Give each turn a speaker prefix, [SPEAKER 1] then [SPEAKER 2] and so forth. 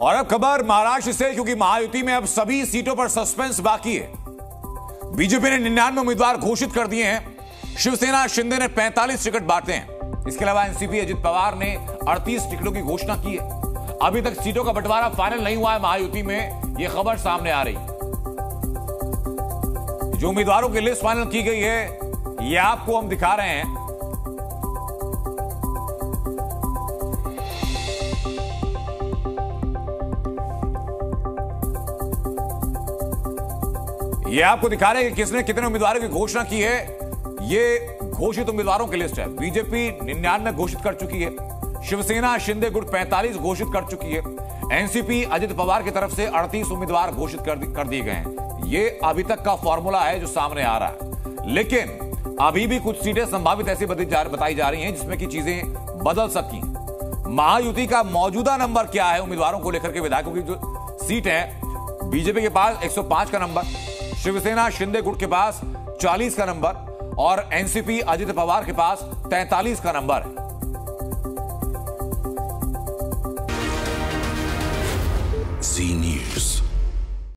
[SPEAKER 1] और अब खबर महाराष्ट्र से, क्योंकि महायुति में अब सभी सीटों पर सस्पेंस बाकी है। बीजेपी ने निन्यानवे उम्मीदवार घोषित कर दिए हैं। शिवसेना शिंदे ने 45 टिकट बांटे हैं। इसके अलावा एनसीपी अजित पवार ने 38 टिकटों की घोषणा की है। अभी तक सीटों का बंटवारा फाइनल नहीं हुआ है महायुति में यह खबर सामने आ रही है। जो उम्मीदवारों की लिस्ट फाइनल की गई है यह आपको हम दिखा रहे हैं। ये आपको दिखा रहे हैं कि किसने कितने उम्मीदवारों की घोषणा की है। ये घोषित उम्मीदवारों की लिस्ट है। बीजेपी निन्यानवे घोषित कर चुकी है। शिवसेना शिंदे गुट 45 घोषित कर चुकी है। एनसीपी अजित पवार की तरफ़ से 38 उम्मीदवार घोषित कर, दिए गए हैं। ये अभी तक का फॉर्मूला है जो सामने आ रहा है। लेकिन अभी भी कुछ सीटें संभावित ऐसी बताई जा रही हैं जिसमें की चीज़ें बदल सकती महायुति का मौजूदा नंबर क्या है उम्मीदवारों को लेकर के विधायकों की जो सीट है? बीजेपी के पास 105 का नंबर। शिवसेना शिंदे गुट के पास 40 का नंबर और एनसीपी अजित पवार के पास 43 का नंबर है
[SPEAKER 2] Z News.